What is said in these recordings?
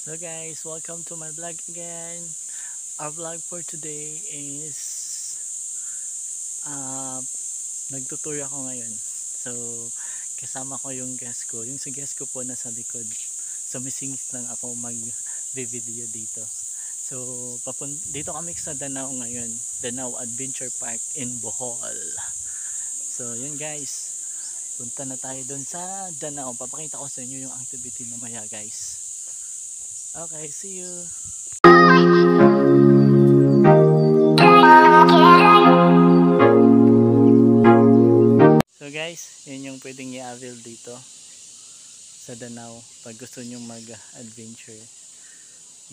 So guys, welcome to my vlog again. Our vlog for today is uh, nagtutour ako ngayon. So kasama ko yung guest ko. Yung sa guest ko po nasa likod. So misingis lang ako mag-video dito. So papun dito kami sa Danao ngayon. Danao Adventure Park in Bohol. So yun guys. Punta na tayo doon sa Danao. Papakita ko sa inyo yung activity mamaya guys. Okay, see you. So guys, yun yung pwedeng i-avail dito sa Danao pag gusto nyo mag-adventure.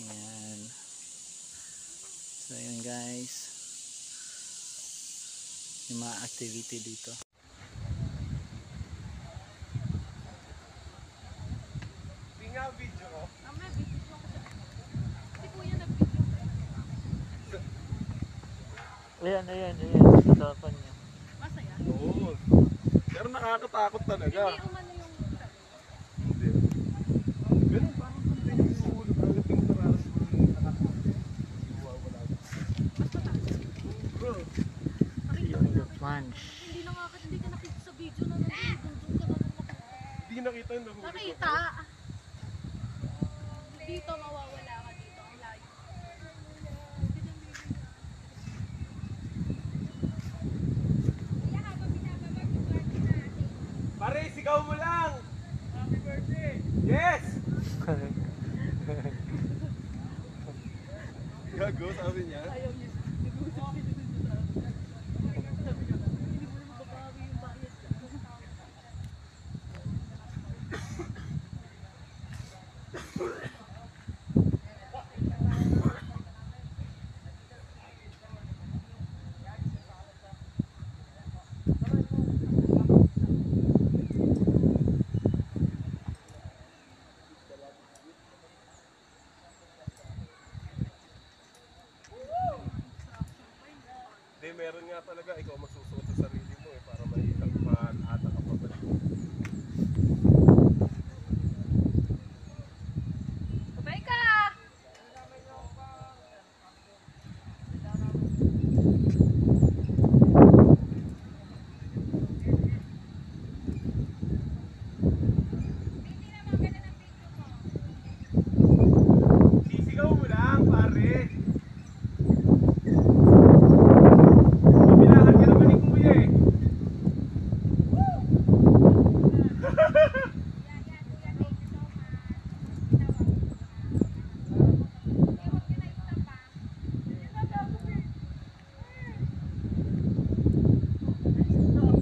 Yan. So yun guys. Yung mga activity dito. Ayan, ayan, ayan. Sa kanya. Masaya. Oo. Pero nakakatakot talaga. Hindi umano yung Hindi. Ganun, parang tayo yung ulo, pagdating sa raras mo yung mas mataas. Bro, Nakita Yung the plunge. Hindi na nga hindi ka nakita sa video na nandun ka na nakita yung nahuli ko. Nakita. Dito mawawala ka dito. Ang layo. Pare, sigaw mo lang! Happy birthday! Yes! Gago, sabi niya. Ayaw niya. Nag-uusap sila dun sa Sabi niya, hindi mo naman babawi yung bayad ka. Hindi, meron nga talaga. Ikaw magsusuot sa sarili mo eh, para mahitang maata ka pa ba. Sabay ka! Sisigaw mo lang, pare! Mabilahan ka naman ni kuya eh.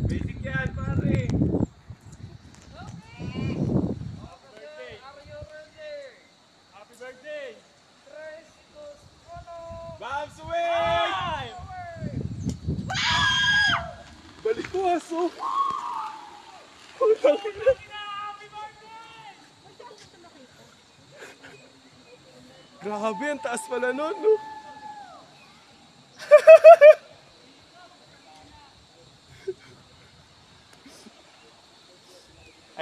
Basic yan, pare! Happy birthday! Babs away! Balik ko aso! Grabe, ang taas pala nun, no?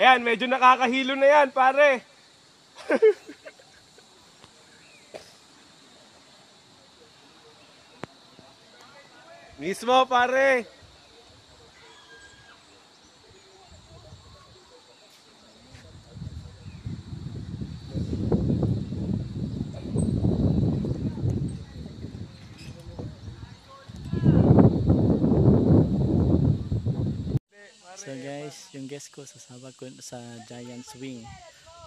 Ayan, medyo nakakahilo na yan, pare. Mismo, pare. So guys, yung guest ko sasama ko sa Giant Swing.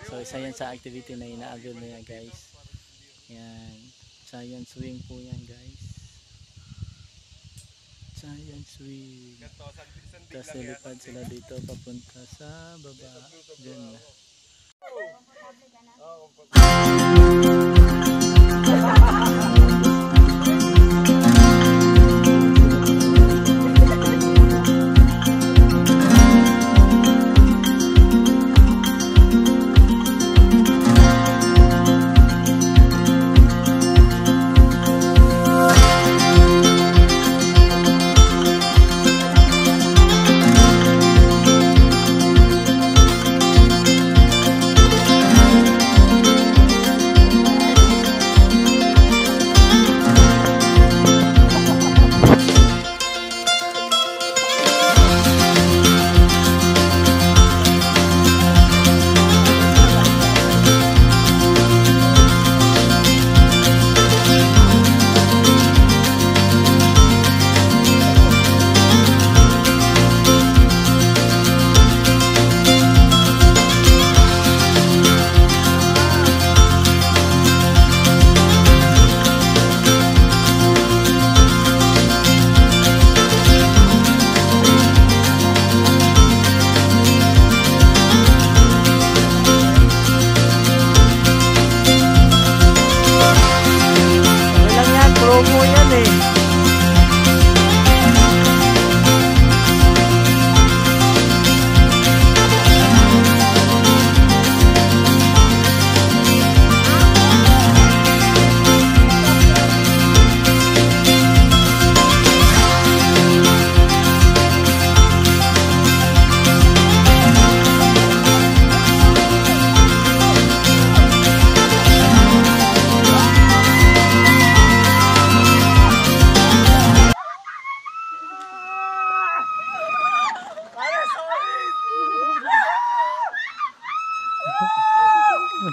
So isa yan sa activity na ina-avail nila guys. Yan. Giant Swing po yan guys. Giant Swing. Tapos lilipad sila dito papunta sa baba. Diyan na. Thank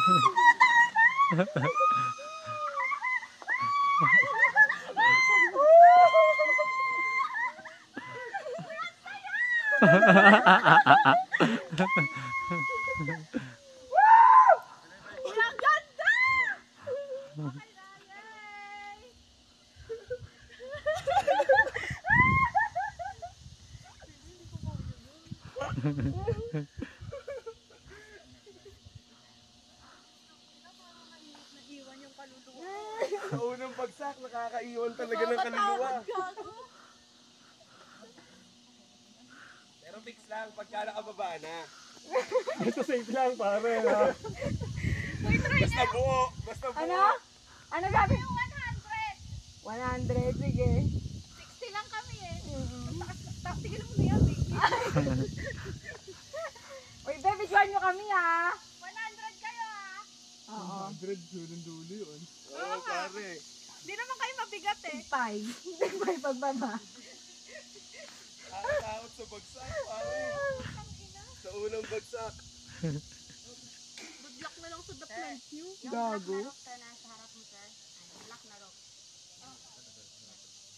Ang ganda! Naiwan yung kaluluwa. Sa unang bagsak, nakakaiwan talaga ng kaluluwa. Pero fix lang, pagka nakababa na. Ito safe lang, pare. Ha? Basta buo, basta buo. Ano? Ano sabi? 100, sige. 60 lang kami eh. Taas, tigilan mo na yan, baby. Uy, baby, join nyo kami ah. 100 kayo ah. Oo. 100, dulo-dulo yun. Oo, pare. Di naman kayo mabigat eh. Tigpay. Tigpay pagbaba. Nakakatakot sa bagsak, pare. Sa unang bagsak. Good luck na lang sa the plant nyo. Gago. nasa harap mo, sir. Ano, black na rope.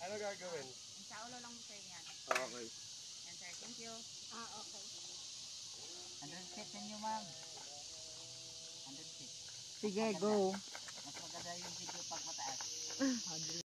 Ano gagawin? Sa ulo lang mo, sir, yan. Okay. Yan, sir. Thank you. Ah, okay. 100 feet sa inyo, ma'am. 100 feet. Sige, go. Yung video pag mataas.